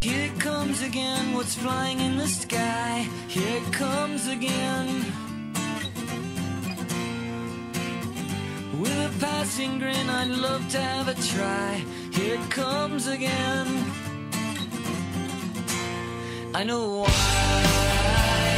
Here comes again what's flying in the sky. Here comes again. With a passing grin, I'd love to have a try. Here comes again. I know why.